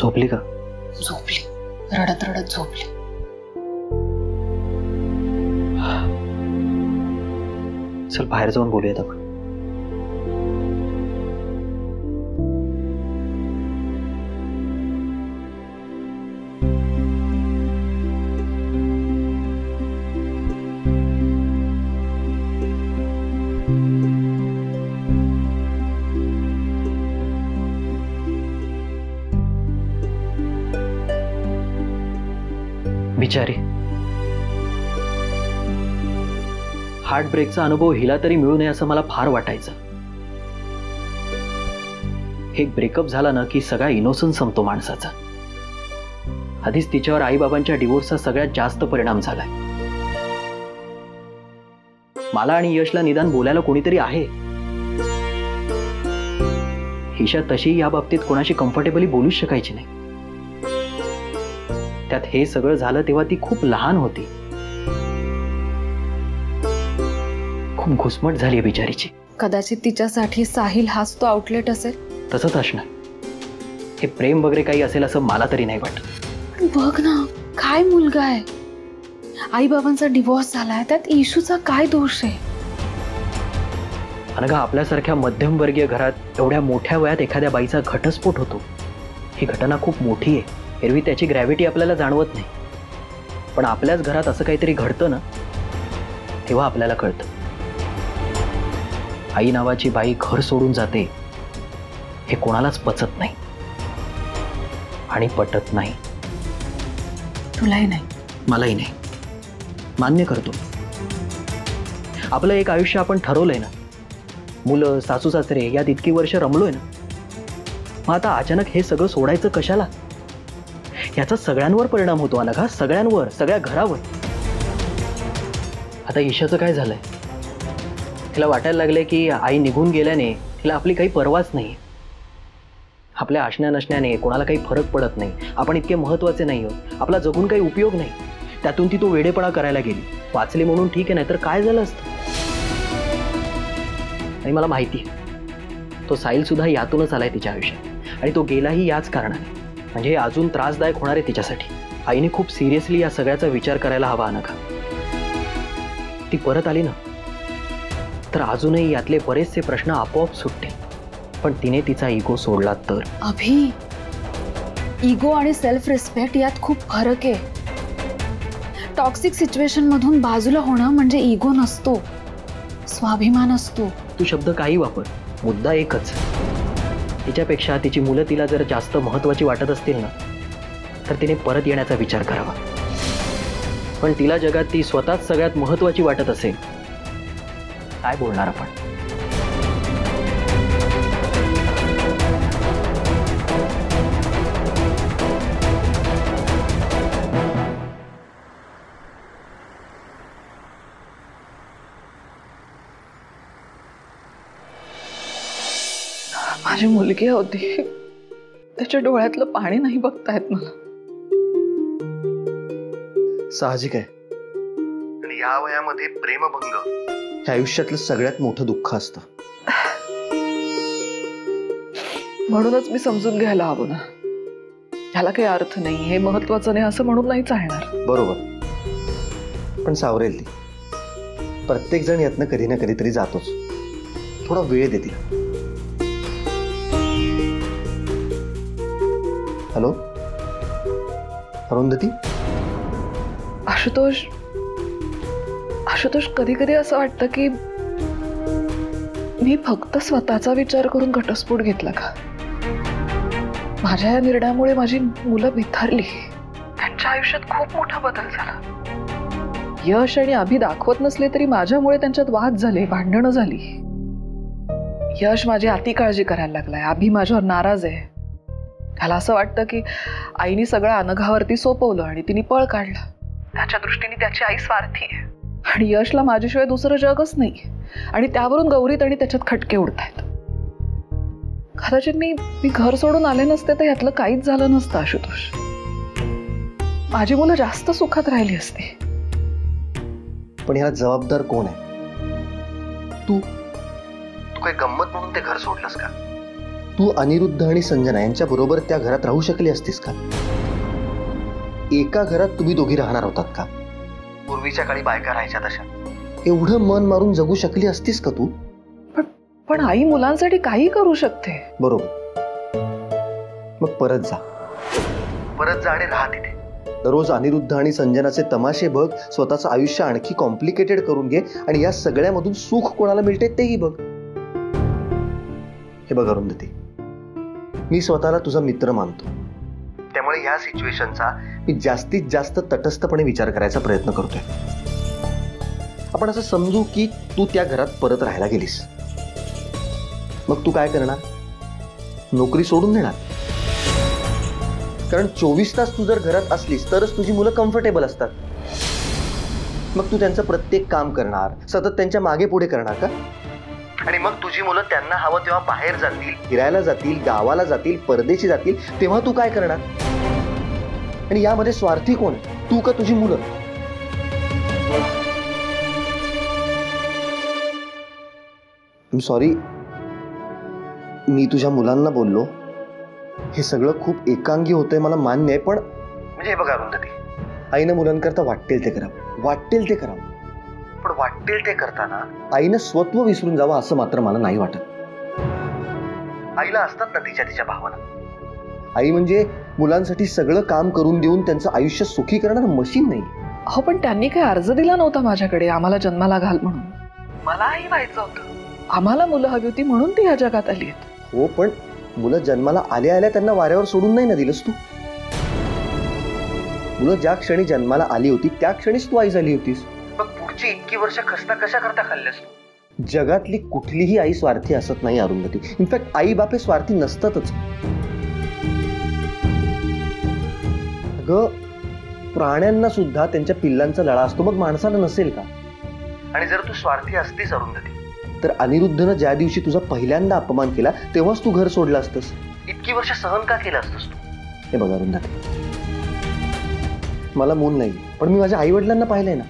झोपली का? झोपली. रडत रडत झोपली. चल बाहेर जाऊन बोलूयात आपण. बिचारी. हार्ट ब्रेकचा अनुभव हिला तरी मिळू नये असं मला फार वाटायचं. एक ब्रेकअप झाला ना की सगळा इनोसन्स संपतो माणसाचा. आधीच तिच्यावर आईबाबांच्या डिवोर्सचा सगळ्यात जास्त परिणाम झालाय. मला आणि यशला निदान बोलायला कोणीतरी आहे? हिशा तशी या बाबतीत कोणाशी कम्फर्टेबली बोलूच शकायची नाही. त्यात हे सगळं झालं तेव्हा ती खूप लहान होती. खूप घुसमट झाली बिचारीची. कदाचित तिच्यासाठी साहिल हाच तो आउटलेट असेल. तसंच असणार. हे प्रेम वगैरे काही असेल असं मला तरी नाही वाटत. बघ ना काय मुलगा आहे. आई बाबांचा डिवोर्स झालाय त्यात इशूचा काय दोष आहे? अनघा आपल्यासारख्या मध्यमवर्गीय घरात एवढ्या मोठ्या वयात एखाद्या बाईचा घटस्फोट होतो. ही घटना खूप मोठी आहे. एरवी त्याची ग्रॅव्हिटी आपल्याला जाणवत नाही. पण आपल्याच घरात असं काहीतरी घडतं ना तेव्हा आपल्याला कळतं. आई नावाची बाई घर सोडून जाते हे कोणालाच पचत नाही. आणि पटत नाही. तुलाही नाही. मलाही नाही. मान्य करतो. आपलं एक आयुष्य आपण ठरवलंय ना. मुलं सासू सासरे यात इतकी वर्ष रमलोय ना. मग आता अचानक हे सगळं सोडायचं कशाला? याचा सगळ्यांवर परिणाम होतो अनघा सगळ्यांवर, सगळ्या घरावर. आता ईशाचं काय झालंय? तिला वाटायला लागलंय की आई निघून गेल्याने तिला आपली काही परवाच नाही. आपल्या असण्या नसण्याने कोणाला काही फरक पडत नाही. आपण इतके महत्वाचे नाही आहोत. आपला जगून काही उपयोग नाही. त्यातून ती तो वेडेपणा करायला गेली. वाचली म्हणून ठीक आहे नाही तर काय झालं असतं? आणि मला माहिती आहे तो साहिल सुद्धा यातूनच आलाय तिच्या आयुष्यात. आणि तो गेलाही याच कारणाने. म्हणजे अजून त्रासदायक होणार आहे तिच्यासाठी. आईने खूप सिरियसली या सगळ्याचा विचार करायला हवा नका ती परत आली ना? तर अजूनही यातले बरेचसे प्रश्न आपोआप सुटतील. पण तिने तिचा इगो सोडला तर? अभि इगो आणि सेल्फ रिस्पेक्ट यात खूप फरक आहे. टॉक्सिक सिच्युएशन मधून बाजूला होणं म्हणजे इगो नसतो. स्वाभिमान असतो. तू शब्द काही वापर. मुद्दा एकच. तिच्यापेक्षा तिची मुलं तिला जर जास्त महत्वाची वाटत असतील ना, तर तिने परत येण्याचा विचार करावा. पण तिला जगात ती स्वतःच सगळ्यात महत्वाची वाटत असेल, काय बोलणार आपण? माझी मुलगी होती. त्याच्या डोळ्यातलं पाणी नाही बघता येत मला. साहजिक आहे. आणि या वयामध्ये प्रेमभंग हे आयुष्यातलं सगळ्यात मोठं दुःख असतं. म्हणूनच मी समजून घ्यायला हवं ना. ह्याला काही अर्थ नाही. हे महत्वाचं नाही असं म्हणून नाही चालणार. बरोबर. पण सावरेल ती. प्रत्येक जण यातनं कधी ना कधीतरी जातोच. थोडा वेळ देते अरुंधती? आशुतोष आशुतोष कधी कधी असं वाटतं की मी फक्त स्वतःचा विचार करून घटस्फोट घेतला का? माझ्या या निर्णयामुळे माझी मुलं बिथरली. त्यांच्या आयुष्यात खूप मोठा बदल झाला. यश आणि अभि दाखवत नसले तरी माझ्यामुळे त्यांच्यात वाद झाले, भांडणं झाली. यश माझी अति काळजी करायला लागलाय. अभि माझ्यावर नाराज़ आहे. त्याला असं वाटतं की आईने सगळं अनघावरती सोपवलं आणि तिने पळ काढला. त्याच्या दृष्टीने त्याची आई स्वार्थी आहे. आणि यशला माझ्याशिवाय दुसरं जगच नाही. आणि त्यावरून गौरीत आणि त्याच्यात खटके उडतायत. कदाचित मी मी घर सोडून आले नसते तर यातलं काहीच झालं नसतं आशुतोष. माझी मुलं जास्त सुखात राहिली असती. पण ह्याला जबाबदार कोण आहे? तू. तू काय गंमत म्हणून ते घर सोडलंस का? तू अनिरुद्ध आणि संजना यांच्या बरोबर त्या घरात राहू शकली असतीस का? एका घरात तुम्ही दोघी राहणार होतात का? पूर्वीच्या काळी बायका राहायच्या तशा. एवढं मन मारून जगू शकली असतीस का तू? पण आई मुलांसाठी काही करू शकते. बरोबर. मग परत जा. परत जा आणि राहा तिथे. दररोज अनिरुद्ध आणि संजनाचे तमाशे बघ स्वतःचं आयुष्य आणखी कॉम्प्लिकेटेड करून घे आणि या सगळ्यामधून सुख कोणाला मिळते तेही बघ. हे बघ अरुंधती. मी स्वतःला तुझा मित्र मानतो. त्यामुळे या सिच्युएशनचा मी जास्तीत जास्त तटस्थपणे विचार करायचा प्रयत्न करतोय. आपण असं समजू की तू त्या घरात परत राहायला गेलीस. मग तू काय करणार? नोकरी सोडून देणार? कारण चोवीस तास तू जर घरात असलीस तरच तुझी मुलं कम्फर्टेबल असतात. मग तू त्यांचं प्रत्येक काम करणार सतत त्यांच्या मागे पुढे करणार का? आणि मग तुझी मुलं त्यांना हवं तेव्हा बाहेर जातील फिरायला जातील गावाला जातील परदेशी जातील तेव्हा तू काय करणार? आणि यामध्ये स्वार्थी कोण? तू का तुझी मुलं? सॉरी मी तुझ्या मुलांना बोललो. हे सगळं खूप एकांगी होतंय मला मान्य आहे पण म्हणजे हे बघा अरुंधती. आईनं मुलांकरता वाटेल ते करावं. वाटेल ते करावं. वाटेल ते करताना आईनं स्वत्व विसरून जावं असं मात्र मला नाही वाटत. आईला असतात ना तिच्या तिच्या भावना. आई म्हणजे मुलांसाठी सगळं काम करून देऊन त्यांचं आयुष्य सुखी करणार मशीन नाही. हो पण त्यांनी काही अर्ज दिला नव्हता माझ्याकडे आम्हाला जन्माला घाल म्हणून. मलाही व्हायचं होतं. आम्हाला मुलं हवी होती म्हणून ती ह्या जगात आली आहेत. हो पण मुलं जन्माला आल्या आल्या त्यांना वाऱ्यावर सोडून नाही ना दिलंस तू? मुलं ज्या क्षणी जन्माला आली होती त्या क्षणीच तू आई झाली होतीस. पुढची इतकी वर्ष खसता कशा करता खाल्ल्यास तू? जगातली कुठलीही आई स्वार्थी असत नाही अरुंधती. इनफॅक्ट आई बापे स्वार्थी नसतातच. अगं प्राण्यांना सुद्धा त्यांच्या पिल्लांचा लळा असतो. मग माणसाला नसेल का? आणि जर तू स्वार्थी असतीस अरुंधती. तर अनिरुद्धनं ज्या दिवशी तुझा पहिल्यांदा अपमान केला तेव्हाच तू घर सोडलं असतंस. इतकी वर्ष सहन का केलं असतंस तू? हे बघा अरुंधती. मला मूल नाही पण मी माझ्या आई वडिलांना पाहिलंय ना.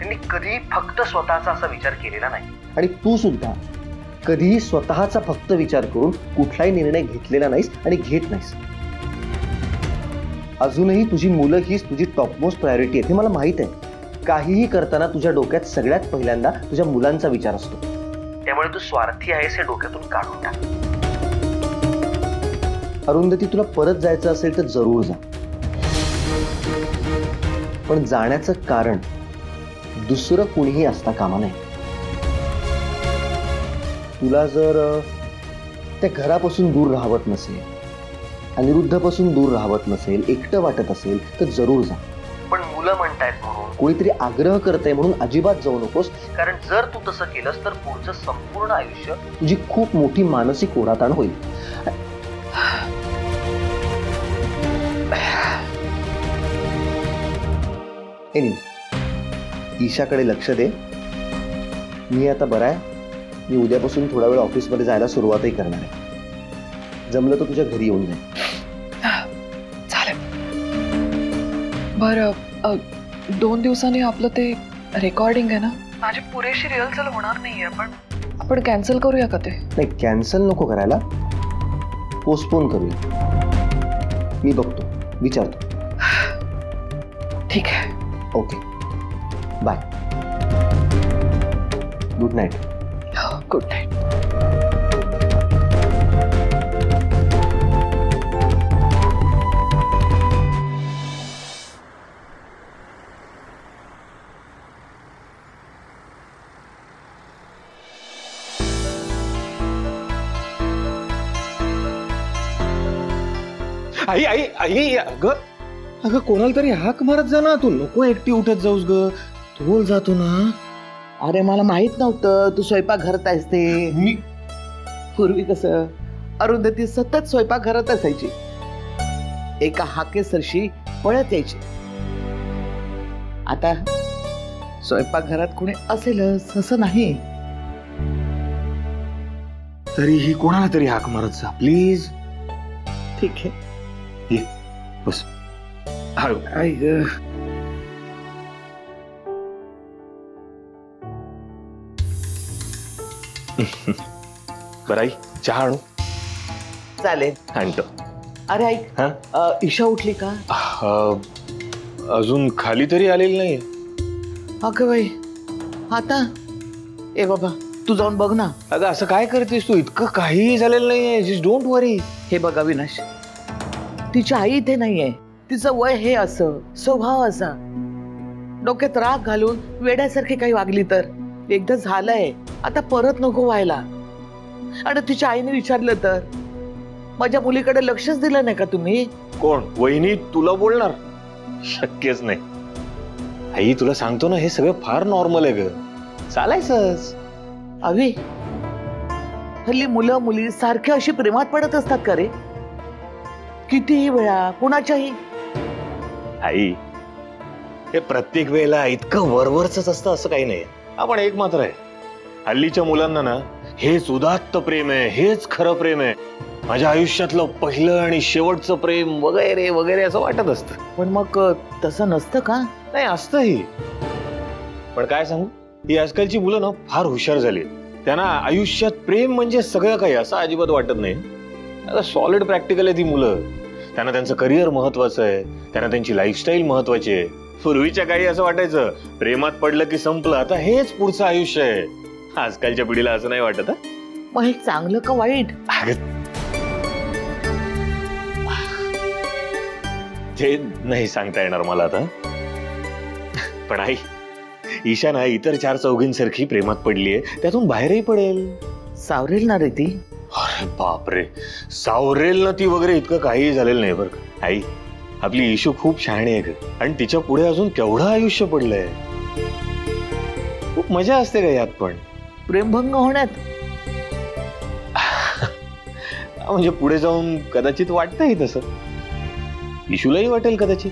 त्यांनी कधीही फक्त स्वतःचा असा विचार केलेला नाही. आणि तू सुद्धा कधीही स्वतःचा फक्त विचार करून कुठलाही निर्णय घेतलेला नाहीस आणि घेत नाहीस. अजूनही तुझी मुलं हीच तुझी टॉपमोस्ट प्रायोरिटी आहे हे मला माहित आहे. काहीही करताना तुझ्या डोक्यात सगळ्यात पहिल्यांदा तुझ्या मुलांचा विचार असतो. त्यामुळे तू स्वार्थी आहेस हे डोक्यातून काढून टाक. अरुंधती तुला परत जायचं असेल तर ज़रूर जा. पण जाण्याचं कारण दुसरं कुणीही असता कामा नये. तुला जर त्या घरापासून दूर राहवत नसेल अनिरुद्धपासून दूर राहवत नसेल एकटं वाटत असेल तर जरूर जा. पण मुलं म्हणतायत म्हणून. कोणीतरी आग्रह करतंय म्हणून अजिबात जाऊ नकोस. कारण जर तू तसं केलंस तर पुढचं संपूर्ण आयुष्य तुझी खूप मोठी मानसिक ओढाताण होईल. एनिवे ईशाकडे लक्ष दे. मी आता बरा आहे मी उद्यापासून थोडा वेळ ऑफिसमध्ये जायला सुरुवातही करणार आहे. जमलं तर तुझ्या घरी येऊन जाईल चालेल. बरं दोन दिवसांनी आपलं ते रेकॉर्डिंग आहे ना? माझी पुरेशी रिहर्सल होणार नाहीये पण आपण कॅन्सल करूया का ते? नाही कॅन्सल नको करायला. पोस्टपोन करूया. मी बघतो विचारतो. ठीक आहे. Okay bye good night good night आई आई आई अगं अगं कोणाला तरी हाक मारत जा ना तू नको एकटी उठत जाऊस ग. बोल जातो ना. अरे मला माहित नव्हतं. तू स्वयंपाक घरात आहेस ते. मी? पूर्वी कसं अरुंधती सतत स्वयंपाक घरात असायची. एका हाकेसरशी पळत यायची. आता स्वयंपाक घरात कुणी असेलच असं नाही. तरीही कोणाला तरी हाक मारत जा प्लीज़. ठीक आहे. बस. हळू. आई ग. बरं आई चहा आणू? चालेल. आणतो. अरे ऐक हा? अ, ईशा उठली का? अजून खाली तरी आलेली नाही अगं बाई आता? ए बाबा तू जाऊन बघ ना. अगं असं काय करतेस तू? इतकं काहीही झालेलं नाहीये. जिस डोंट वरी हे बघ अविनाश तिची आई इथे नाहीये. तिचं वय हे असं स्वभाव असा. डोक्यात राग घालून वेड्यासारखी काही वागली तर. एकदा झालंय. आता परत नको व्हायला. आणि तिच्या आईने विचारलं तर? माझ्या मुलीकडे लक्षच दिलं नाही का तुम्ही? कोण? वहिनी तुला बोलणार? शक्यच नाही. आई तुला सांगतो ना हे सगळं फार नॉर्मल आहे ग. चालायचंच. अवी हल्ली मुलं मुली सारखे अशी प्रेमात पडत असतात का रे? कितीही वेळा कुणाच्याही. आई हे प्रत्येक वेळेला इतकं वरवरच असतं असं काही नाही. आपण एक मात्र आहे. हल्लीच्या मुलांना ना हेच उदात्त प्रेम आहे हेच खरं प्रेम आहे. माझ्या आयुष्यातलं पहिलं आणि शेवटचं प्रेम वगैरे वगैरे असं वाटत असतं. पण मग तसं नसतं का? नाही असतंही. पण काय सांगू? ही आजकालची मुलं ना फार हुशार झाली त्यांना आयुष्यात प्रेम म्हणजे सगळं काही असं अजिबात वाटत नाही. आता सॉलिड प्रॅक्टिकल आहे ती मुलं. त्यांना त्यांचं करिअर महत्वाचं आहे. त्यांना त्यांची लाईफस्टाईल महत्वाची आहे. पूर्वीच्या काळी असं वाटायचं प्रेमात पडलं की संपलं. आता हेच पुढचं आयुष्य आहे. आजकालच्या पिढीला असं नाही वाटत मग हे चांगलं का वाईट? ते नाही सांगता येणार मला आता. पण आई ईशा ना इतर चार चौघींसारखी प्रेमात पडलीये त्यातून बाहेरही पडेल. सावरेल ना रे ती. अरे बापरे सावरेल ना ती वगैरे इतकं काही झालेलं नाही बरं का. आई आपली इशू खूप शहाणी आहे. आणि तिच्या पुढे अजून केवढं आयुष्य पडलंय. खूप मज़ा असते का यात पण. प्रेमभंग होण्यात? म्हणजे पुढे जाऊन कदाचित वाटतंही तसं. इशूलाही वाटेल कदाचित.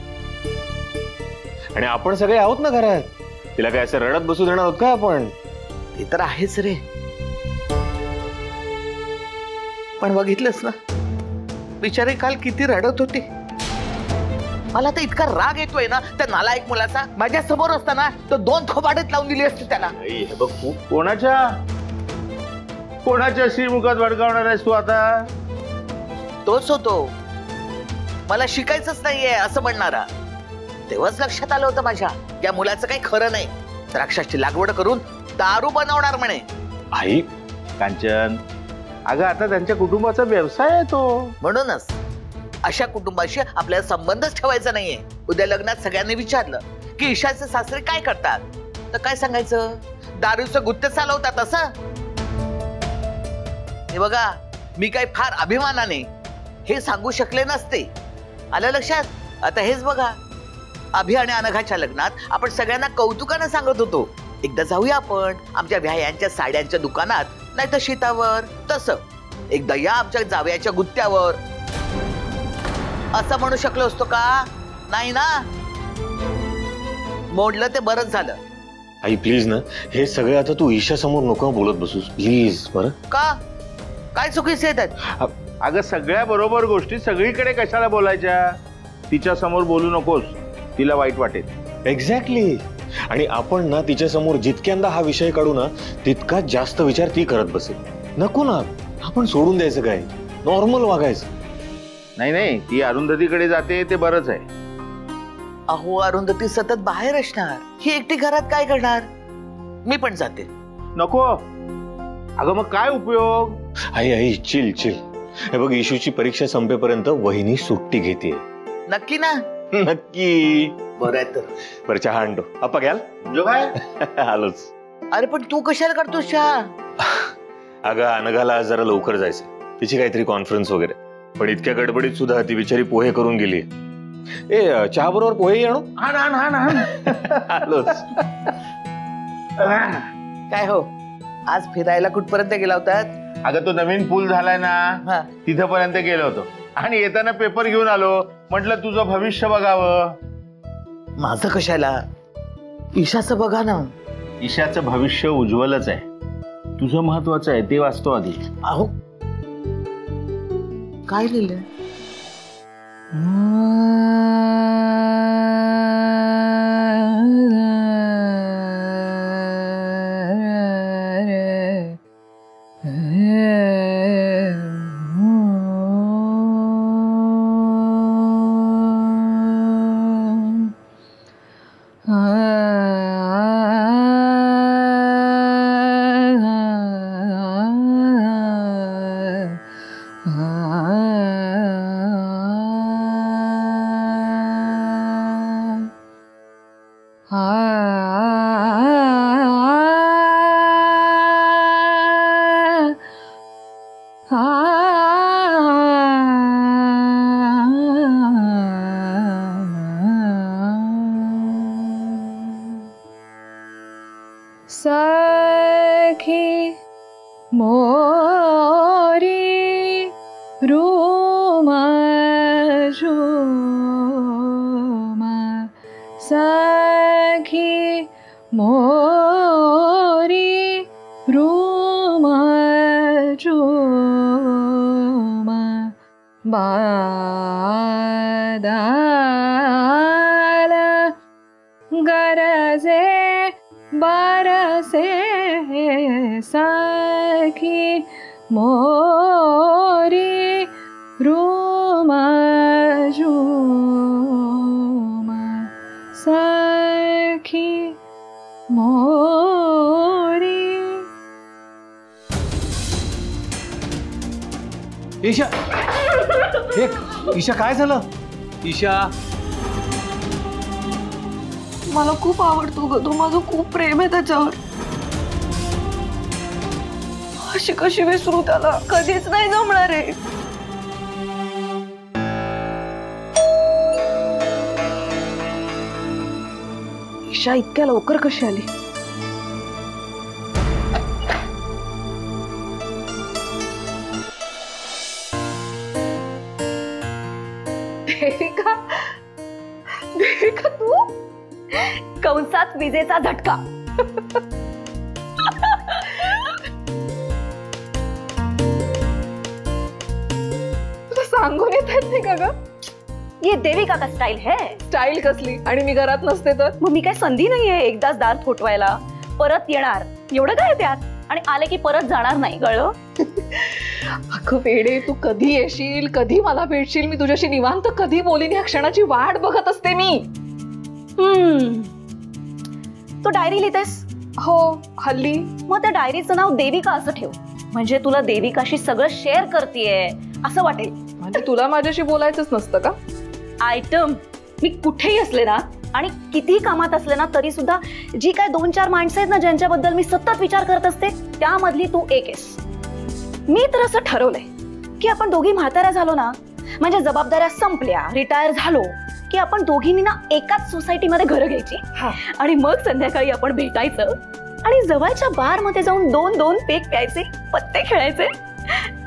आणि आपण सगळे आहोत ना घरात? तिला काय असं रडत बसू देणार आहोत का आपण? ते तर आहेच रे. पण बघितलंस ना? बिचारी काल किती रडत होती. मला तर इतका राग येतोय ना त्या नालायक मुलाचा. माझ्या समोर असताना तो दोन थोबाडत लावून दिली असती त्याला. आई, हे बघ खूप कोणाच्या? कोणाच्या श्रीमुखात भडकावणार आहेस तू आता? तोच होतो. मला शिकायचंच नाहीये असं म्हणणारा. तेव्हाच लक्षात आलं होतं माझ्या या मुलाचं काही खरं नाही. द्राक्षाची लागवड करून दारू बनवणार म्हणे. आई कांचन. अगं आता त्यांच्या कुटुंबाचा व्यवसाय आहे तो. म्हणूनच. अशा कुटुंबाशी आपल्याला संबंधच ठेवायचा नाहीये. उद्या लग्नात सगळ्यांनी विचारलं, की ईशाचे सासरे काय करतात? तर काय सांगायचं? दारूचं गुत्ते चालवतात असं? बघा, मी काही फार अभिमानाने हे सांगू शकले नसते. आलं लक्षात? आता हेच बघा. अभि आणि अनघाच्या लग्नात आपण सगळ्यांना कौतुकानं सांगत होतो. एकदा जाऊया आपण आमच्या व्यायांच्या साड्यांच्या दुकानात नाही तर शेतावर. तसं. एकदा या आमच्या जावयाच्या गुत्त्यावर. असं म्हणू शकलो असतो का? नाही ना? मोडलं ते बरंच झालं. आई प्लीज़ ना हे सगळे आता तू ईशा समोर नको बोलत बसूस. प्लीज़ बरं? का? काय चुकीचे येतात अगं सगळ्या बरोबर गोष्टी सगळीकडे कशाला बोलायच्या? तिच्या समोर बोलू नकोस. तिला वाईट वाटेल. एक्झॅक्टली आणि आपण ना तिच्या समोर जितक्यांदा हा विषय काढू ना तितकाच जास्त विचार ती करत बसेल. नको ना. आपण सोडून द्यायचं काय? नॉर्मल वागायचं. नाही नाही. ती अरुंधतीकडे जाते ते बरंच आहे. अहो अरुंधती सतत बाहेर असणार. ही एकटी घरात काय करणार? मी पण जाते. नको. अगं मग काय उपयोग? आई आई चिल चिल. हे बघ इशूची परीक्षा संपेपर्यंत वहिनी सुट्टी घेते नक्की ना? नक्की. बरं आहे तर. बरं चहा आणतो. अप्पा घ्याल? जो काय? आलोच. अरे पण तू कशाला करतोस चहा? अगं अनघाला आज जरा लवकर जायचं तिची काहीतरी कॉन्फरन्स वगैरे. पण इतक्या गडबडीत सुद्धा ती बिचारी पोहे करून गेली ए चहा बरोबर पोहे आणू? हाण हाण हाण हाण आलोच. काय हो? आज फिरायला कुठपर्यंत गेला होतात अगं तो नवीन पूल झालाय ना हा. तिथपर्यंत गेलो होतो. आणि येताना पेपर घेऊन आलो. म्हटलं तुझं भविष्य बघावं. माझं कशाला? ईशाचं बघा ना. ईशाचं भविष्य उज्ज्वलच आहे. तुझं महत्वाचं आहे ते वाचतो आधी. अहो काय लिहिलंय सखी बादाल गरजे बरसे सखी मोरी रूम झूम सखी मोरी। ईशा। ईशा काय झालं? ईशा. मला खूप आवडतो ग तो माझं खूप प्रेम आहे त्याच्यावर. अशी कशी विसरू त्याला? कधीच नाही जमणार आहे. ईशा इतक्या लवकर कशी आली? विजेचा झटका. सांगून येत नाही का ग? ये देविका का स्टाईल है? स्टाईल कसली? आणि मी घरात नसते तर? मग मी काय संधी नाहीये एकदाच दार थोटवायला? परत येणार. एवढं काय त्यात आणि आले की परत जाणार नाही कळलं? अगं वेडे तू कधी येशील? कधी मला भेटशील? मी तुझ्याशी निवांत कधी बोलीन? या क्षणाची वाट बघत असते मी. हम्म. तू डायरी लिहितेस? हो हल्ली. मग त्या डायरीचं नाव देविका असं ठेव. म्हणजे तुला देविकाशी सगळं शेअर करतेय असं वाटेल. म्हणजे तुला माझ्याशी बोलायचंच नसतं का? आयटम मी कुठेही असले ना आणि कितीही कामात असले ना तरी सुद्धा जी काय दोन चार माणसं आहेत ना ज्यांच्याबद्दल मी सतत विचार करत असते त्यामधली तू एक आहेस. मी तर असं ठरवलंय की आपण दोघी म्हाताऱ्या झालो ना म्हणजे जबाबदाऱ्या संपल्या रिटायर झालो की आपण दोघींनी ना एकाच सोसायटीमध्ये घरं घ्यायची. आणि मग संध्याकाळी आपण भेटायचं. आणि जवळच्या बार मध्ये जाऊन दोन दोन पेक प्यायचे पत्ते खेळायचे.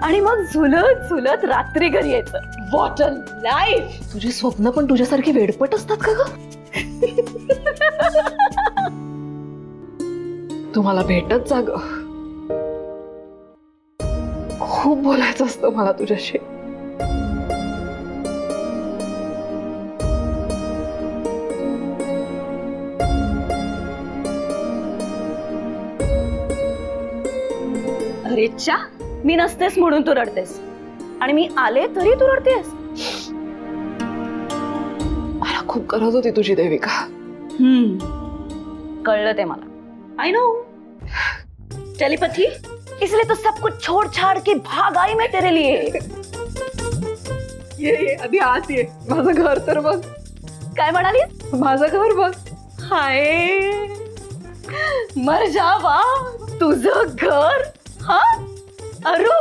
आणि मग झुलत झुलत रात्री घरी यायचं. वॉट अ लाईफ तुझी स्वप्न पण तुझ्यासारखी वेडपट असतात का ग? तुम्हाला भेटत जा खूप बोलायचं असतं मला तुझ्याशी. अरे मी नसतेस म्हणून तू रडतेस आणि मी आले तरी तू रडतेस मला खूप गरज होती तुझी देविका. हम्म. कळलं ते मला. आय नो टेलीपथी इसलिए तो सब कुछ छोड़ छाड़ के भाग आई मैं तेरे लिए. ये ये आधी आत ये. माझं घर तर बघ. काय म्हणालीस माझं घर बघ. हाय. मर जावा तुझं घर हा अरू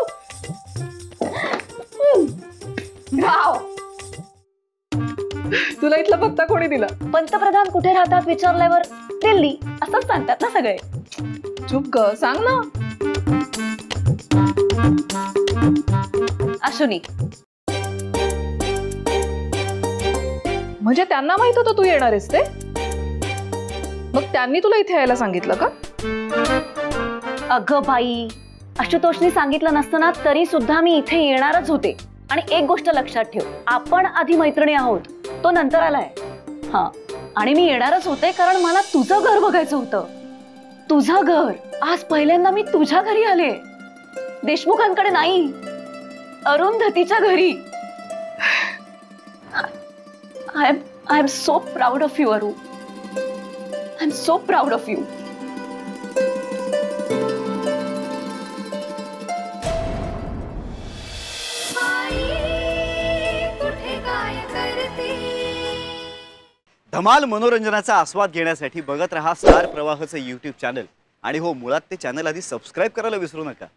वाव तुला इथला पत्ता कोणी दिला? पंतप्रधान कुठे राहतात विचारल्यावर दिल्ली असंच सांगतात ना सगळे. चुप ग सांग ना. अश्विनी म्हणजे त्यांना माहीत होतं तू येणार आहेस ते? मग त्यांनी तुला इथे यायला सांगितलं का? अगं बाई आशुतोषने सांगितलं नसतं ना तरी सुद्धा मी इथे होते. एक गोष्ट लक्षात ठेव मैत्रिणी आहोत तो नंतर आलाय. हा, आणि मी येणारच होते कारण मला तुझं घर बघायचं होतं. तुझं घर, आज पहिल्यांदा मी तुझ्या घरी आले. देशमुखांकडे नाही अरुंधतीच्या घरी. I am I am so proud of you Aru I am so proud of you धमाल मनोरंजनाचा आस्वाद घेण्यासाठी बघत रहा स्टार प्रवाहचं यूट्यूब चॅनल आणि हो मुळात ते चॅनल आधी सबस्क्राईब करायला विसरू नका.